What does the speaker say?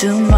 to.